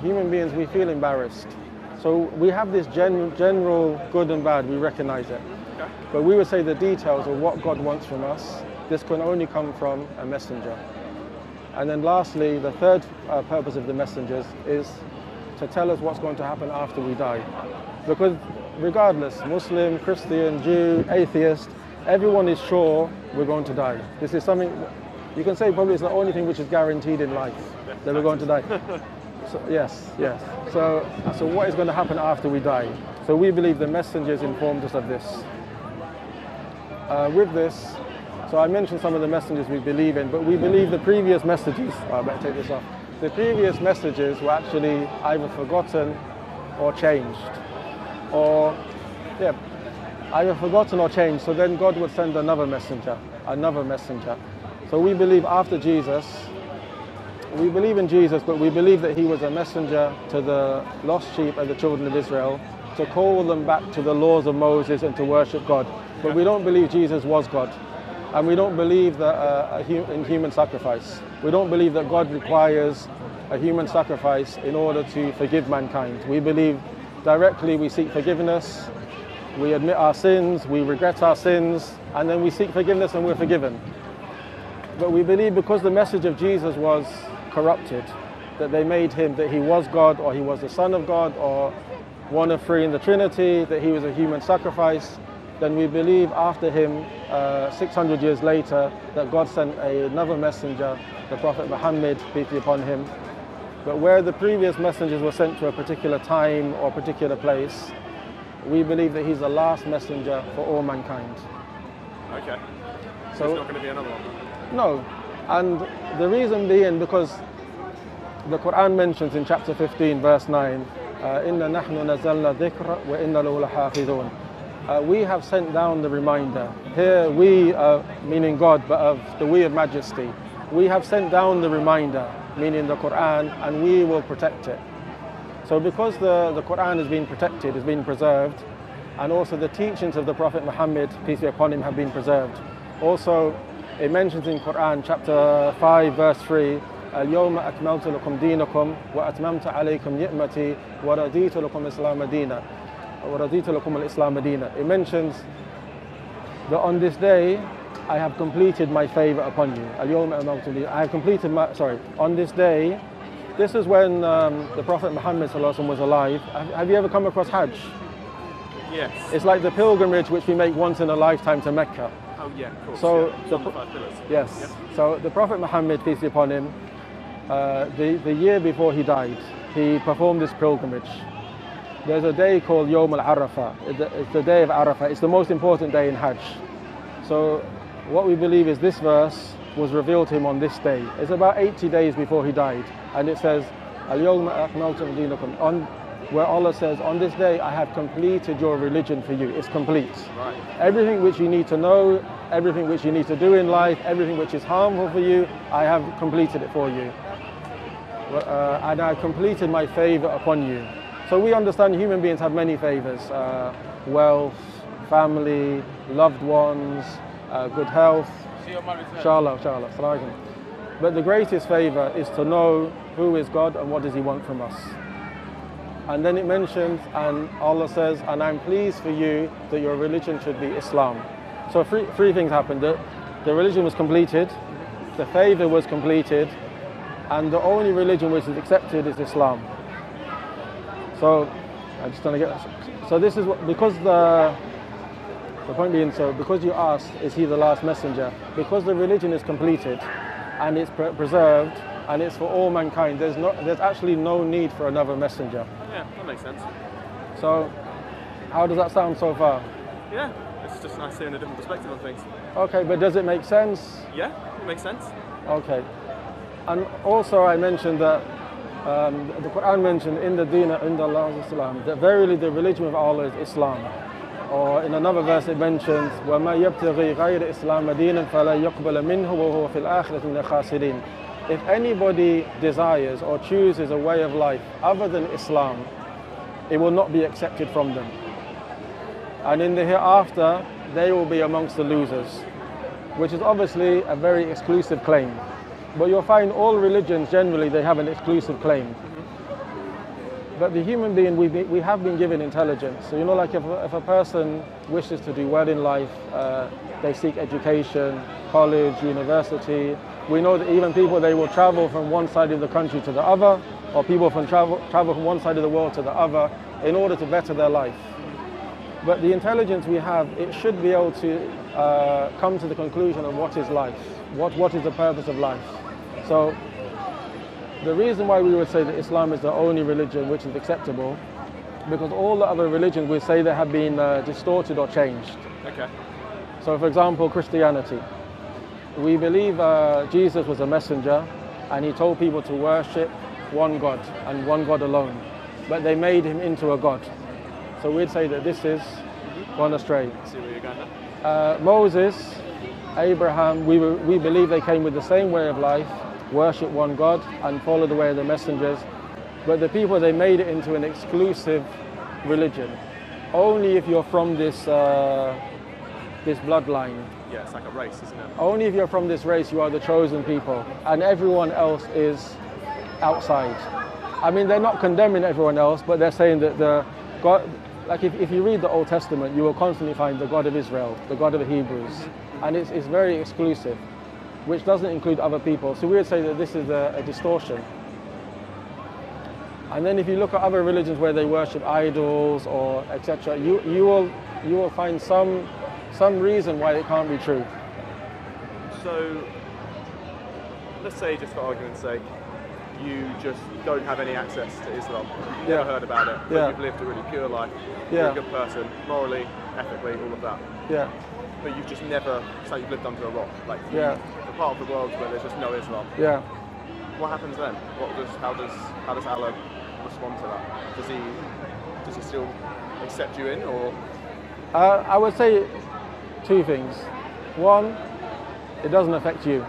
human beings, we feel embarrassed. So we have this gen- general good and bad, we recognize it. Okay. But we would say the details of what God wants from us, this can only come from a messenger. And then lastly, the third uh, purpose of the messengers is to tell us what's going to happen after we die. Because regardless, Muslim, Christian, Jew, atheist, everyone is sure we're going to die. This is something, you can say probably it's the only thing which is guaranteed in life, that we're going to die. So, yes, yes. So, so what is going to happen after we die? So we believe the messengers informed us of this. Uh, with this, so I mentioned some of the messengers we believe in, but we believe the previous messages, oh, I better take this off. The previous messages were actually either forgotten or changed. Or, yeah, either forgotten or changed. So then God would send another messenger, another messenger. So we believe after Jesus, we believe in Jesus, but we believe that he was a messenger to the lost sheep and the children of Israel to call them back to the laws of Moses and to worship God. But we don't believe Jesus was God. And we don't believe that uh, in human sacrifice. We don't believe that God requires a human sacrifice in order to forgive mankind. We believe directly we seek forgiveness, we admit our sins, we regret our sins, and then we seek forgiveness and we're forgiven. But we believe because the message of Jesus was corrupted, that they made him that he was God or he was the Son of God or one of three in the Trinity, that he was a human sacrifice, then we believe after him, uh, 600 years later, that God sent a, another messenger, the Prophet Muhammad, peace be upon him. But where the previous messengers were sent to a particular time or particular place, we believe that he's the last messenger for all mankind. Okay. So So- there's not going to be another one. No, and the reason being because the Quran mentions in chapter 15, verse 9, uh, "Inna nahnu nazalna dhikra wa inna lahu lahafidhun." Uh, we have sent down the reminder. Here, we, meaning God, but of the we of majesty, we have sent down the reminder, meaning the Quran, and we will protect it. So, because the, the Quran has been protected, has been preserved, and also the teachings of the Prophet Muhammad, peace be upon him, have been preserved. Also, it mentions in Quran chapter 5, verse 3, اليوم أكملت لكم دينكم وأتممت عليكم نعمتي ورضيت لكم الإسلام دينا ورضيت لكم الإسلام دينا. It mentions that on this day I have completed my favor upon you. اليوم أكملت لي- I have completed my, sorry, on this day, this is when um, the Prophet Muhammad sallallahu alaihi wasallam was alive. Have, have you ever come across Hajj? Yes. It's like the pilgrimage which we make once in a lifetime to Mecca. oh yeah, of course. So yeah. The the five pillars. Yes. So the Prophet Muhammad, peace be upon him, uh, the, the year before he died, he performed this pilgrimage. There's a day called Yom al Arafah. It's the day of Arafah. It's the most important day in Hajj. So what we believe is this verse was revealed to him on this day. It's about 80 days before he died. And it says, Al-Yawma akmaltu dinakum. On where Allah says, on this day I have completed your religion for you. It's complete. Right. Everything which you need to know, everything which you need to do in life, everything which is harmful for you, I have completed it for you. Uh, and I have completed my favor upon you. So we understand human beings have many favors uh, wealth, family, loved ones, uh, good health. Inshallah, inshallah. But the greatest favor is to know who is God and what does He want from us. And then it mentions, and Allah says, and I'm pleased for you that your religion should be Islam. So three, three things happened. The, the religion was completed, the favor was completed, and the only religion which is accepted is Islam. So I'm just trying to get. So this is what because the the point being so because you asked is he the last messenger because the religion is completed and it's pre- preserved and it's for all mankind. There's no there's actually no need for another messenger Yeah, that makes sense. So how does that sound so far? Yeah, it's just nice seeing a different perspective on things. Okay, but does it make sense? Yeah, it makes sense. Okay. And also I mentioned that um, the Quran mentioned in the deen in Allah is Islam that verily the religion of Allah is Islam. Or in another verse it mentions وَمَا يَبْتَغِي غَيْرَ إِسْلَامَ دِينًا فَلَا يُقْبَلَ مِنْهُ وَهُوَ فِي الْآخِرَةِ مِنَ الْخَاسِرِينَ If anybody desires or chooses a way of life other than Islam, it will not be accepted from them. And in the hereafter, they will be amongst the losers, which is obviously a very exclusive claim. But you'll find all religions generally they have an exclusive claim. But the human being, we, be, we have been given intelligence. So, you know, like if, a- if a person wishes to do well in life, uh, they seek education, college, university. We know that even people, they will travel from one side of the country to the other, or people from travel, travel from one side of the world to the other in order to better their life. But the intelligence we have, it should be able to uh, come to the conclusion of what is life, what, what is the purpose of life. So the reason why we would say that Islam is the only religion which is acceptable, because all the other religions we say they have been uh, distorted or changed. Okay. So for example, Christianity. We believe uh, Jesus was a messenger and he told people to worship one God and one God alone. But they made him into a God. So we'd say that this is gone astray. See where you're going. Uh, Moses, Abraham, we, were, we believe they came with the same way of life, worship one God and follow the way of the messengers. But the people, they made it into an exclusive religion. Only if you're from this, uh, this bloodline. Yeah, it's like a race, isn't it? Only if you're from this race, you are the chosen people. And everyone else is outside. I mean, they're not condemning everyone else, but they're saying that the God, like if, if you read the Old Testament, you will constantly find the God of Israel, the God of the Hebrews. And it's, it's very exclusive, which doesn't include other people. So we would say that this is a, a distortion. And then if you look at other religions where they worship idols or etc., you, you, will, you will find some, some reason why it can't be true. So, let's say, just for argument's sake, you just don't have any access to Islam. You've Yeah. never heard about it, but Yeah. you've lived a really pure life. You're Yeah. a good person, morally, ethically, all of that. Yeah. But you've just never, it's like you've lived under a rock. Like, Yeah. the part of the world where there's just no Islam. Yeah. What happens then? What does, how does, how does Allah respond to that? Does he, does he still accept you in, or Uh, I would say two things. One, it doesn't affect you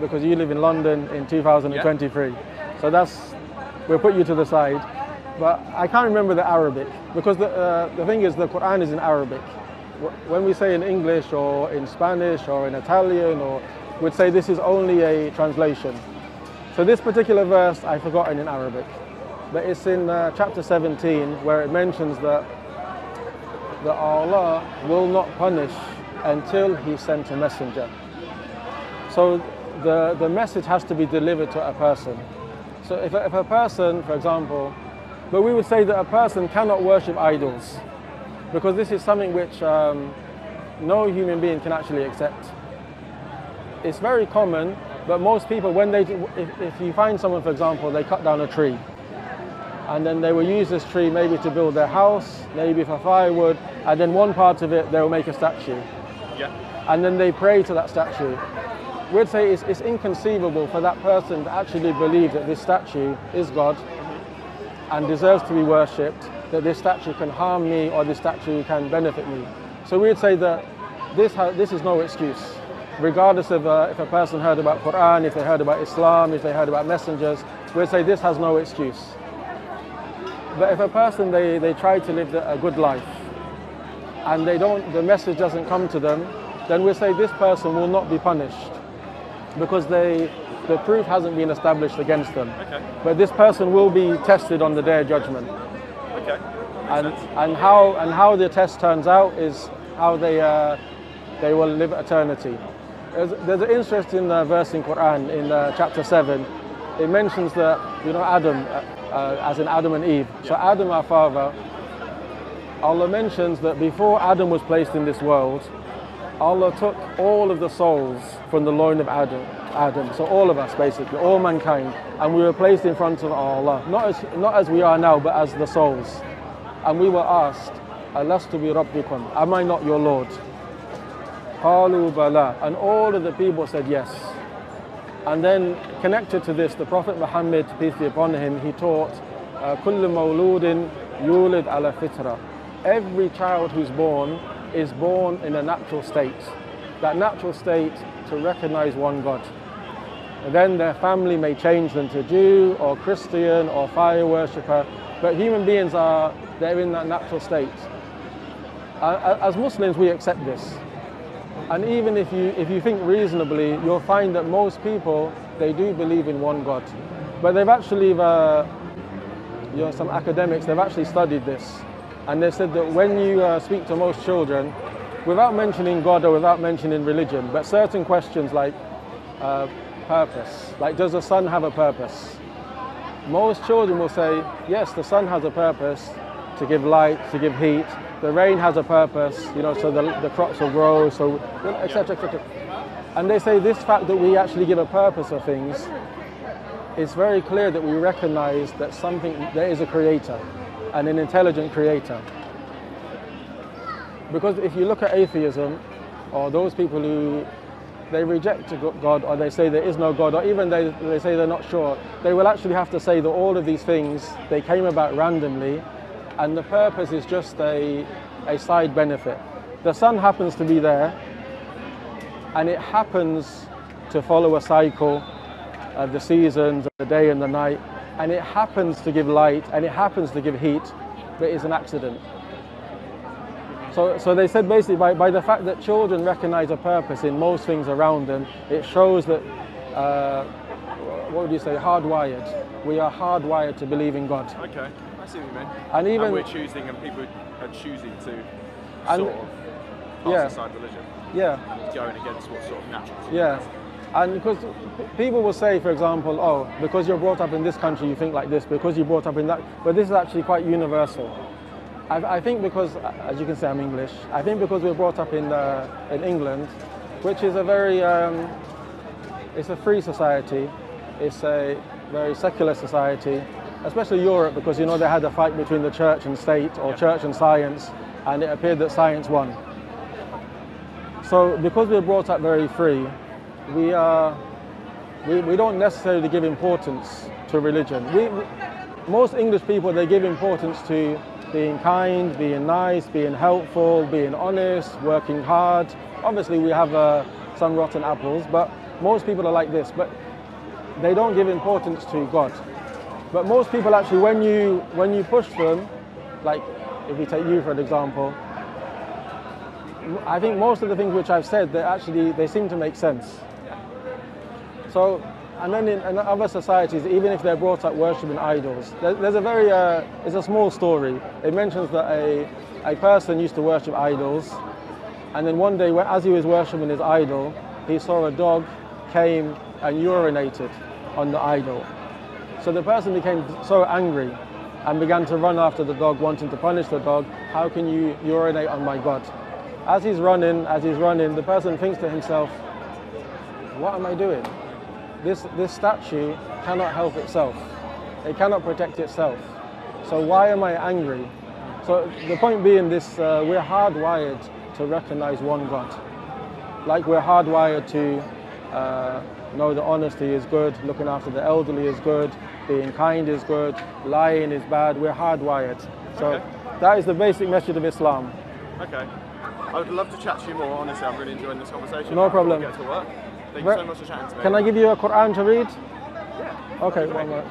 because you live in London in 2023. So that's, we'll put you to the side. But I can't remember the Arabic because the, uh, the thing is, the Quran is in Arabic. When we say in English or in Spanish or in Italian, or we'd say this is only a translation. So this particular verse I've forgotten in Arabic, but it's in uh, chapter 17 where it mentions that that Allah will not punish until He sent a messenger. So the, the message has to be delivered to a person. So if a, if a person, for example, but we would say that a person cannot worship idols because this is something which um, no human being can actually accept. It's very common, but most people, when they, do- if, if you find someone, for example, they cut down a tree, and then they will use this tree maybe to build their house, maybe for firewood, and then one part of it they will make a statue, yeah? and then they pray to that statue. We'd say it's, it's inconceivable for that person to actually believe that this statue is God and deserves to be worshipped, that this statue can harm me or this statue can benefit me. So we'd say that this, this is no excuse. Regardless of uh, if a person heard about Quran, if they heard about Islam, if they heard about messengers, we'd say this has no excuse. But if a person they, they try to live a good life and they don't the message doesn't come to them, then we say this person will not be punished because they the proof hasn't been established against them. Okay, But this person will be tested on the day of judgment. okay. And, and, how, and how the test turns out is how they, uh, they will live eternity. There's, there's an interesting verse in Quran in uh, chapter 7. It mentions that, you know, Adam, uh, uh, as in Adam and Eve. So Adam, our father, Allah mentions that before Adam was placed in this world, Allah took all of the souls from the loin of Adam, Adam, so all of us basically, all mankind, and we were placed in front of Allah, not as, not as we are now, but as the souls. And we were asked, Alastu bi Rabbikum, am I not your Lord? Qalu bala, and all of the people said yes. And then connected to this, the Prophet Muhammad, peace be upon him, he taught, uh, Kullu mawludin yulid ala fitra. Every child who's born is born in a natural state. That natural state to recognize one God. And then their family may change them to Jew or Christian or fire worshipper, but human beings are, they're in that natural state. As Muslims, we accept this. And even if you, if you think reasonably, you'll find that most people, they do believe in one God. But they've actually, uh, you know, some academics, they've actually studied this. And they said that when you uh, speak to most children, without mentioning God or without mentioning religion, but certain questions like uh, purpose, like does the sun have a purpose? Most children will say, yes, the sun has a purpose to give light, to give heat. The rain has a purpose, you know, so the, the crops will grow, so etc. etc. And they say this fact that we actually give a purpose of things, it's very clear that we recognize that something there is a creator, and an intelligent creator. Because if you look at atheism, or those people who they reject God or they say there is no God or even they, they say they're not sure, they will actually have to say that all of these things, they came about randomly and the purpose is just a, a side benefit. The sun happens to be there and it happens to follow a cycle of the seasons, of the day and the night, and it happens to give light and it happens to give heat, but it's an accident. So, so they said basically by, by the fact that children recognize a purpose in most things around them, it shows that, uh, what would you say, hardwired. We are hardwired to believe in God. Okay, I see what you mean. And even and we're choosing, and people are choosing to And- sort of cast yeah. aside religion yeah, and going against what's sort of natural. yeah. And because people will say, for example, oh, because you're brought up in this country, you think like this, because you're brought up in that, but this is actually quite universal. I, I think because, as you can see, I'm English. I think because we're brought up in uh, in England, which is a very, um, it's a free society. It's a very secular society, especially Europe, because you know they had a fight between the church and state, or Yeah. church and science, and it appeared that science won. So because we're brought up very free, we are we, we don't necessarily give importance to religion. We, most English people they give importance to being kind, being nice, being helpful, being honest, working hard. Obviously, we have uh, some rotten apples, but most people are like this. But they don't give importance to God. But most people actually, when you when you push them, like if we take you for an example, I think most of the things which I've said, they actually they seem to make sense. So, and then in, in other societies, even if they're brought up worshipping idols, there, there's a very uh, it's a small story. It mentions that a a person used to worship idols, and then one day, as he was worshipping his idol, he saw a dog came and urinated on the idol. So the person became so angry and began to run after the dog, wanting to punish the dog. How can you urinate on my God? As he's running, as he's running, the person thinks to himself, what am I doing? This, this statue cannot help itself. It cannot protect itself. So why am I angry? So the point being this, uh, we're hardwired to recognize one God. Like we're hardwired to uh, know that honesty is good, looking after the elderly is good, being kind is good, lying is bad. We're hardwired. So Okay. that is the basic message of Islam. Okay. I would love to chat to you more. Honestly, I'm really enjoying this conversation. No I've got to problem. Get to work. Thank Where- you so much for chatting to me. Can I give you a Quran to read? Yeah. Okay, one more.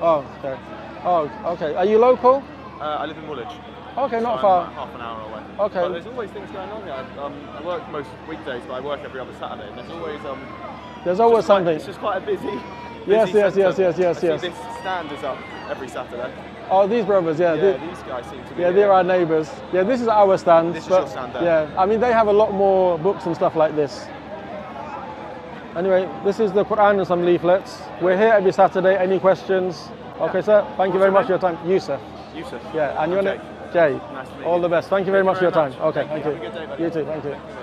Oh, okay. Oh, okay. Are you local? Uh, I live in Woolwich. Okay, so not I'm far. half an hour away. Okay. But there's always things going on here. I, um, I work most weekdays, but I work every other Saturday, and there's always um. There's always quite- something. It's just quite a busy. Yes, busy yes, yes, yes, yes, yes. This stand is up every Saturday. Oh, these brothers, yeah. Yeah, these guys seem to be. Yeah, they're our neighbours. Yeah, this is our stand. This is your stand there. Yeah, I mean they have a lot more books and stuff like this. Anyway, this is the Quran and some leaflets. We're here every Saturday. Any questions? Okay, sir. Thank you very much for your time, Yusuf. Yusuf. Yeah, and your name, Jay. Nice to meet All you. the best. Thank you very Thank much for your time. Okay, Thank thank you. you. Have a good day, buddy. You too. Thank you.